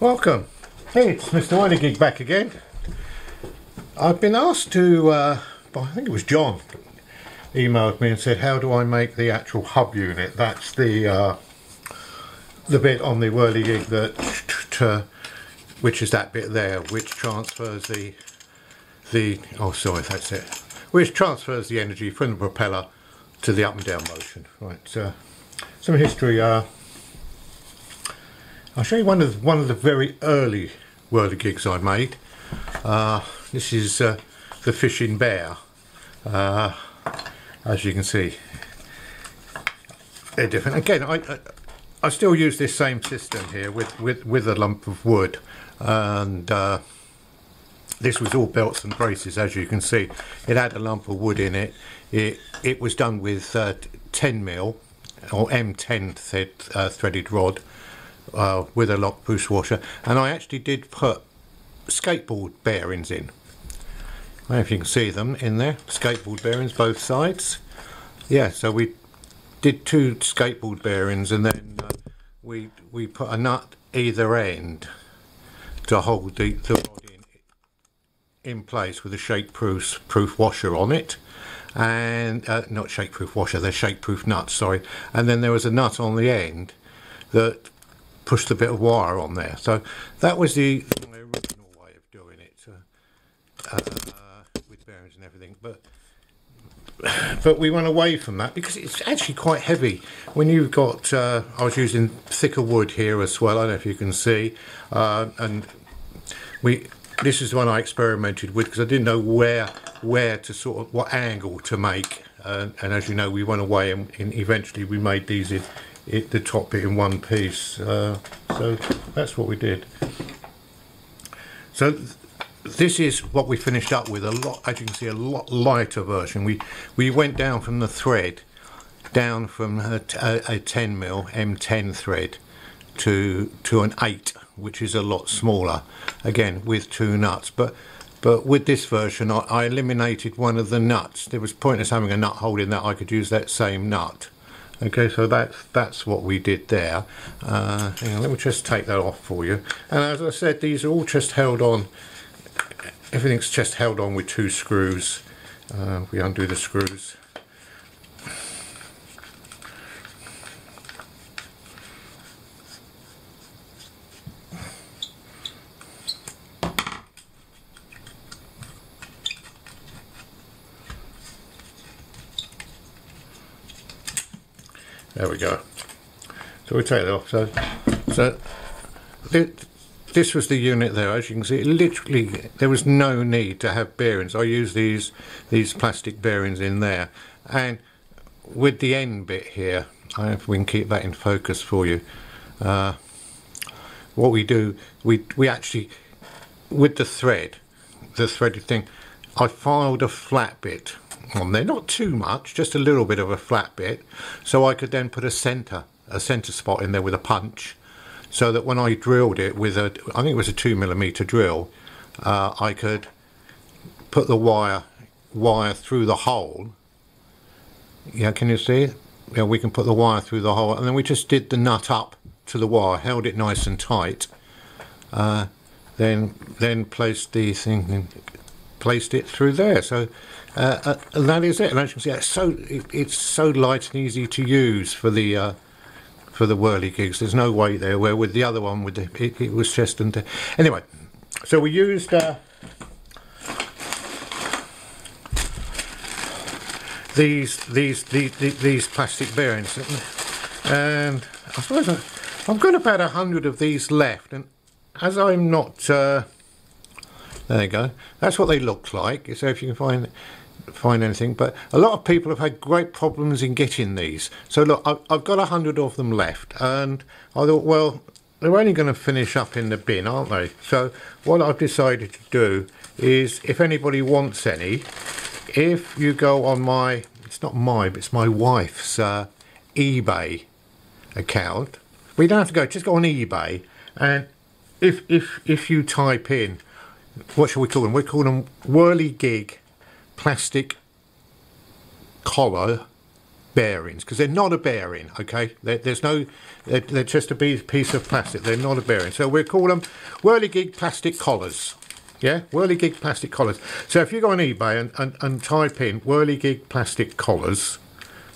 Welcome. Hey, it's Mr. Whirligig back again. I've been asked to, uh, I think it was John, emailed me and said, how do I make the actual hub unit? That's the uh, the bit on the Whirligig that, which is that bit there, which transfers the, the, oh sorry, that's it, which transfers the energy from the propeller to the up and down motion. Right, uh, some history. Uh, I'll show you one of one of the very early whirligigs I made. Uh, this is uh, the fishing bear. Uh, as you can see, they're different. Again, I, I, I still use this same system here with with with a lump of wood, and uh, this was all belts and braces. As you can see, it had a lump of wood in it. It it was done with uh, 10 mil or M10 thread, uh, threaded rod uh, with a lock boost washer and I actually did put skateboard bearings in. I don't know if you can see them in there, skateboard bearings both sides. Yeah, so we did two skateboard bearings and then uh, we we put a nut either end to hold the, the rod in, in place with a shake proof, proof washer on it and uh, not shake proof washer, they're shake proof nuts, sorry. And then there was a nut on the end that pushed a bit of wire on there. So that was the, original way of doing it uh, uh, with bearings and everything. But but we went away from that because it's actually quite heavy. When you've got, uh, I was using thicker wood here as well. I don't know if you can see, uh, and we. This is the one I experimented with because I didn't know where where to sort of what angle to make. Uh, and as you know, we went away and, and eventually we made these in it, the top bit in one piece. Uh, so that's what we did. So th this is what we finished up with. A lot, as you can see, a lot lighter version. We we went down from the thread, down from a, a, a 10 mil M10 thread to to an 8, which is a lot smaller. Again, with two nuts, but. But with this version, I, I eliminated one of the nuts. There was pointless having a nut holding that. I could use that same nut. Okay, so that's that's what we did there. Uh, on, let me just take that off for you. And as I said, these are all just held on. Everything's just held on with two screws. Uh, we undo the screws. There we go. So we take that off. So, so this was the unit there. As you can see, literally there was no need to have bearings. I use these these plastic bearings in there, and with the end bit here, I if we can keep that in focus for you. Uh, what we do, we we actually with the thread, the threaded thing, I filed a flat bit on there, not too much, just a little bit of a flat bit, so I could then put a centre, a centre spot in there with a punch, so that when I drilled it with a, I think it was a two millimeter drill, uh, I could put the wire wire through the hole. Yeah, can you see? Yeah, we can put the wire through the hole, and then we just did the nut up to the wire, held it nice and tight. Uh, then then placed the thing, placed it through there. So uh, uh, that is it. And as you can see, it's so it, it's so light and easy to use for the uh, for the whirligigs. There's no weight there. Where with the other one, with the it, it was just and anyway. So we used. Uh, these, these these these plastic bearings and I suppose I've got about a hundred of these left and as I'm not uh, there you go. That's what they look like. So if you can find find anything. But a lot of people have had great problems in getting these. So look I've got a hundred of them left. And I thought well they're only going to finish up in the bin aren't they? So what I've decided to do is if anybody wants any if you go on my it's not my but it's my wife's uh, eBay account we don't have to go just go on eBay. And if if if you type in what shall we call them we call them whirligig plastic collar bearings because they're not a bearing okay they're, there's no they're, they're, just a piece of plastic they're not a bearing so we call them whirligig plastic collars yeah whirligig plastic collars so if you go on ebay and, and, and type in whirligig plastic collars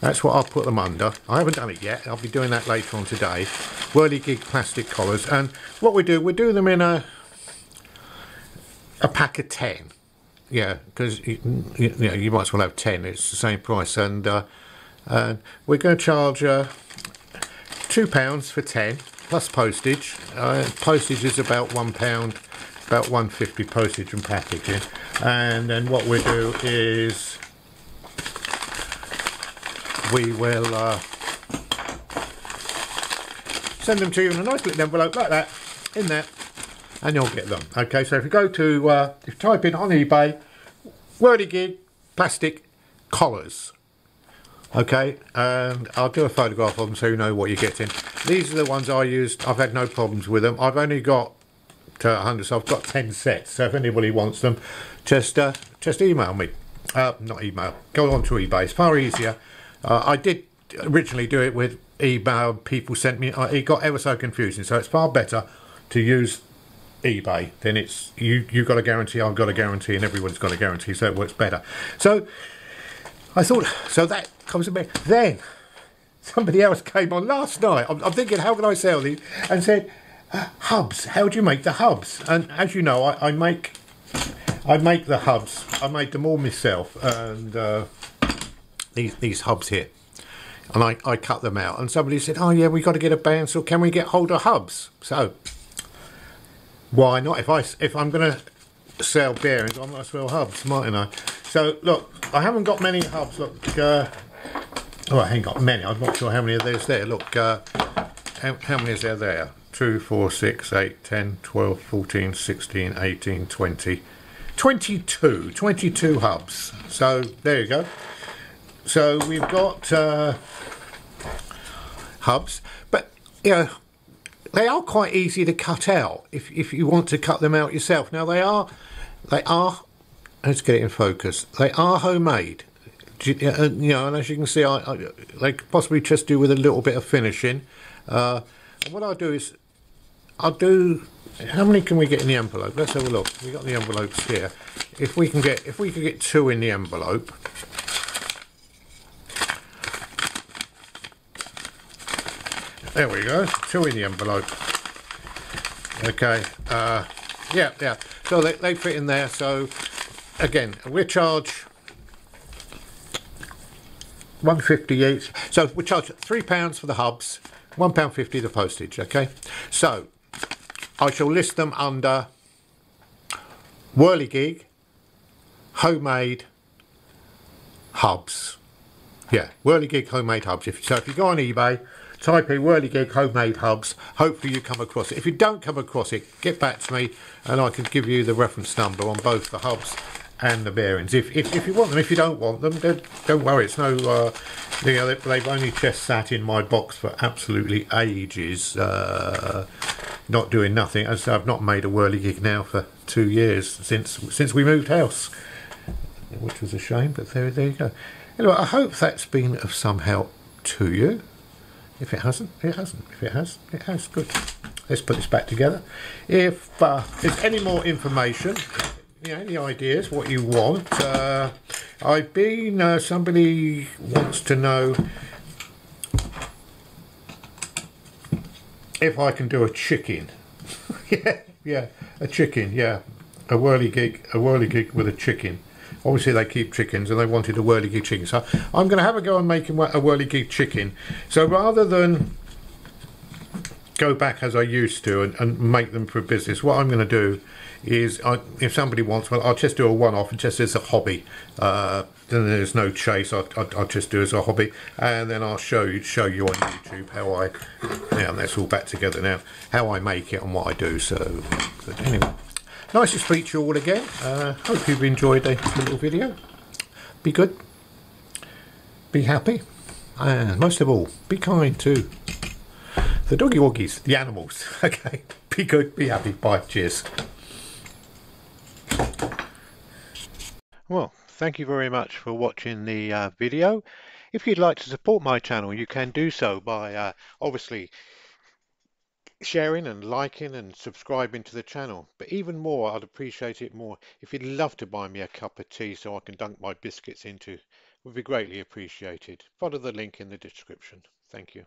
that's what I'll put them under. I haven't done it yet. I'll be doing that later on today. Whirligig plastic collars. And what we do, we do them in a a pack of 10. Yeah, because you, you, know, you might as well have 10. It's the same price. And, uh, and we're going to charge uh, £2 for 10 plus postage. Uh, postage is about £1, about 150 postage and packaging. And then what we do is we will uh, send them to you in a nice little envelope like that in there and you'll get them. Okay so if you go to uh, if you type in on ebay whirligig plastic collars. Okay and I'll do a photograph of them so you know what you're getting. These are the ones I used. I've had no problems with them. I've only got uh, 100 so I've got 10 sets. So if anybody wants them just uh, just email me. Uh, not email. Go on to eBay. It's far easier. Uh, I did originally do it with eBay. People sent me. Uh, it got ever so confusing. So it's far better to use eBay then it's you. you've got a guarantee. I've got a guarantee, and everyone's got a guarantee. So it works better. So I thought. So that comes to me. Then somebody else came on last night. I'm, I'm thinking, how can I sell these? And said, uh, hubs. How do you make the hubs? And as you know, I, I make. I make the hubs. I made them all myself, and uh, these these hubs here and I, I cut them out and somebody said oh yeah we've got to get a bandsaw can we get hold of hubs so why not? If I if I'm gonna sell bearings I might as well hubs mightn't I? So look I haven't got many hubs. Look uh, oh I ain't got many. I'm not sure how many of those there. Look uh, how, how many is there? There. 2 4 6 8 10 12 14 16 18 20 22 22 hubs. So there you go. So we've got uh, hubs, but you know they are quite easy to cut out if if you want to cut them out yourself. Now they are they are let's get it in focus. They are homemade. You know, and as you can see, I, I they could possibly just do with a little bit of finishing. Uh, and what I'll do is I'll do. How many can we get in the envelope? Let's have a look. We got the envelopes here. If we can get if we can get two in the envelope, There we go, two in the envelope. Okay, uh, yeah, yeah. So they, they fit in there. So again, we charge 150 each. So we charge three pounds for the hubs, one pound fifty the postage. Okay, so I shall list them under whirligig homemade hubs. Yeah, whirligig homemade hubs. If, so if you go on eBay type in Whirligig homemade hubs. Hopefully you come across it. If you don't come across it, get back to me and I can give you the reference number on both the hubs and the bearings. If, if, if you want them, if you don't want them, don't worry. It's no, uh, you know, they've only just sat in my box for absolutely ages, uh, not doing nothing. As I've not made a whirligig now for two years since since we moved house, which was a shame. But there, there you go. Anyway, I hope that's been of some help to you. If it hasn't, it hasn't. If it has, it has. Good. Let's put this back together. If uh, there's any more information, you know, any ideas, what you want, uh, I've been, uh, somebody wants to know if I can do a chicken. yeah, yeah, a chicken, yeah. A whirligig, a whirligig with a chicken obviously they keep chickens and they wanted a whirligig chicken. So I'm going to have a go on making a whirligig chicken. So rather than go back as I used to and, and make them for business, what I'm going to do is I, if somebody wants well I'll just do a one-off just as a hobby. Uh, then there's no chase. I'll, I'll, I'll, just do as a hobby. And then I'll show you show you on YouTube how I now that's all back together now how I make it and what I do. So anyway Nice to speak to you all again. Uh, hope you've enjoyed the little video. Be good. Be happy. And most of all, be kind to the doggy woggies, the animals. Okay. Be good. Be happy. Bye. Cheers. Well, thank you very much for watching the uh, video. If you'd like to support my channel, you can do so by uh, obviously sharing and liking and subscribing to the channel. But even more, I'd appreciate it more if you'd love to buy me a cup of tea so I can dunk my biscuits into. Would be greatly appreciated. Follow the link in the description. Thank you.